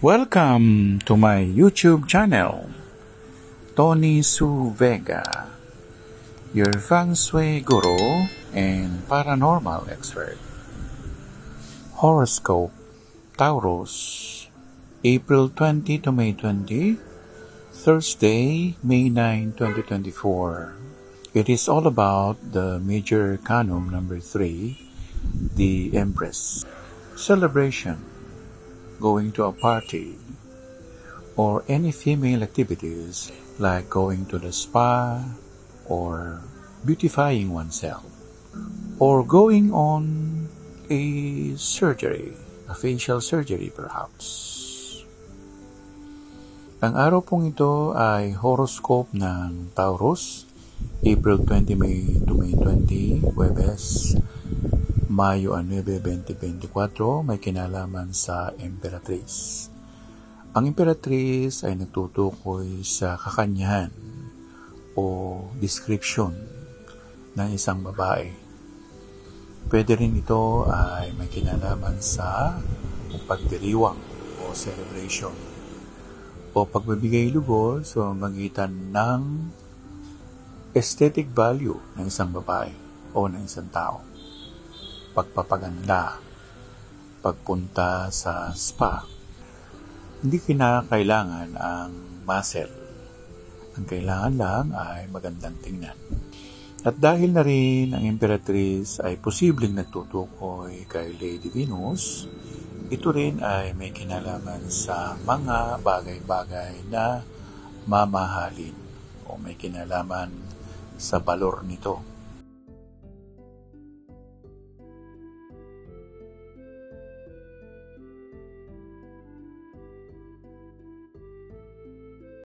Welcome to my YouTube channel, Tony Su Vega, your feng shui guru and paranormal expert. Horoscope Taurus, April 20 to May 20, Thursday, May 9, 2024. It is all about the major canum number 3, the Empress. Celebration going to a party, or any female activities like going to the spa or beautifying oneself, or going on a surgery, a facial surgery perhaps. Ang araw pong ito ay horoscope ng Taurus, April 20 May to May 20, Webes, Mayo 9, 2024, may kinalaman sa Emperatriz. Ang Emperatriz ay nagtutukoy sa kakanyahan o description ng isang babae. Pwede rin ito ay may kinalaman sa pagdiriwang o celebration o pagbibigay lugod sa magitan ng aesthetic value ng isang babae o ng isang tao pagpapaganda, pagpunta sa spa. Hindi kinakailangan ang muscle. Ang kailangan lang ay magandang tingnan. At dahil na rin ang Imperatrice ay posibleng nagtutukoy kay Lady Venus, ito rin ay may kinalaman sa mga bagay-bagay na mamahalin o may kinalaman sa balor nito